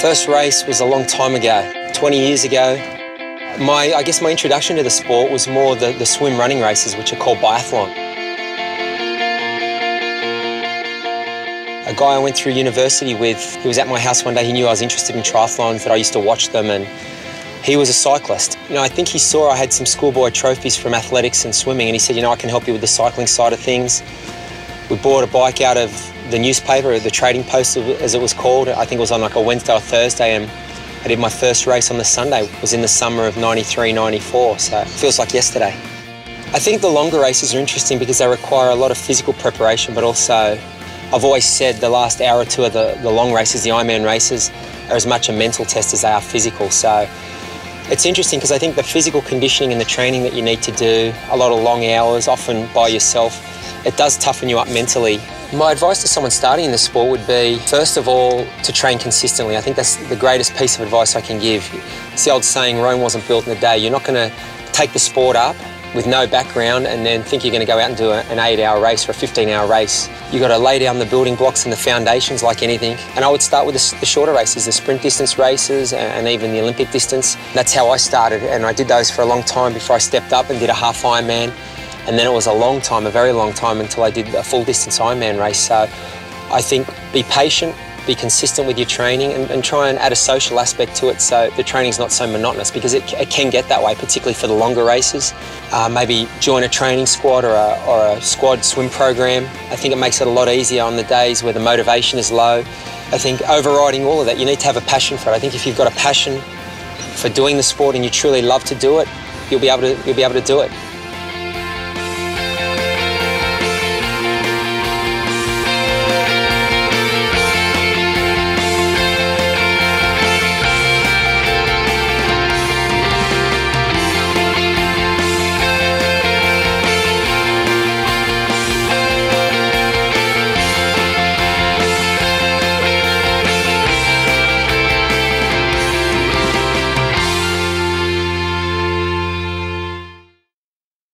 First race was a long time ago, 20 years ago. My, I guess my introduction to the sport was more the, the swim running races, which are called biathlon. A guy I went through university with, he was at my house one day, he knew I was interested in triathlons, that I used to watch them, and he was a cyclist. You know, I think he saw I had some schoolboy trophies from athletics and swimming, and he said, you know, I can help you with the cycling side of things. We bought a bike out of the newspaper, the Trading Post as it was called. I think it was on like a Wednesday or Thursday, and I did my first race on the Sunday. It was in the summer of 93, 94, so it feels like yesterday. I think the longer races are interesting because they require a lot of physical preparation, but also I've always said the last hour or two of the, the long races, the Ironman races, are as much a mental test as they are physical. So it's interesting because I think the physical conditioning and the training that you need to do, a lot of long hours, often by yourself, it does toughen you up mentally. My advice to someone starting in the sport would be, first of all, to train consistently. I think that's the greatest piece of advice I can give. It's the old saying, Rome wasn't built in a day. You're not going to take the sport up with no background and then think you're going to go out and do an eight hour race or a 15 hour race. You've got to lay down the building blocks and the foundations like anything. And I would start with the, the shorter races, the sprint distance races and even the Olympic distance. That's how I started and I did those for a long time before I stepped up and did a half Ironman. And then it was a long time, a very long time until I did a full distance Ironman race. So I think be patient, be consistent with your training and, and, try and add a social aspect to it so the training's not so monotonous because it, it can get that way, particularly for the longer races. Uh, maybe join a training squad or a, or a squad swim program. I think it makes it a lot easier on the days where the motivation is low. I think overriding all of that, you need to have a passion for it. I think if you've got a passion for doing the sport and you truly love to do it, you'll be able to, you'll be able to do it.